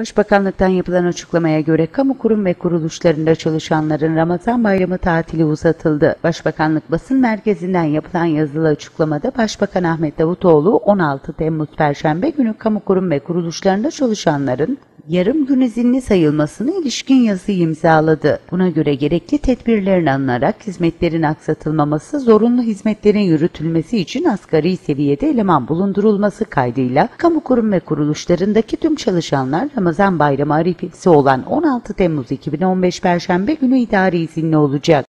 Başbakanlıktan yapılan açıklamaya göre kamu kurum ve kuruluşlarında çalışanların Ramazan bayramı tatili uzatıldı. Başbakanlık basın merkezinden yapılan yazılı açıklamada Başbakan Ahmet Davutoğlu 16 Temmuz Perşembe günü kamu kurum ve kuruluşlarında çalışanların yarım gün izinli sayılmasına ilişkin yazı imzaladı. Buna göre gerekli tedbirlerin alınarak hizmetlerin aksatılmaması, zorunlu hizmetlerin yürütülmesi için asgari seviyede eleman bulundurulması kaydıyla kamu kurum ve kuruluşlarındaki tüm çalışanlar Ramazan bayramı arifesi olan 16 Temmuz 2015 Perşembe günü idari izinli olacak.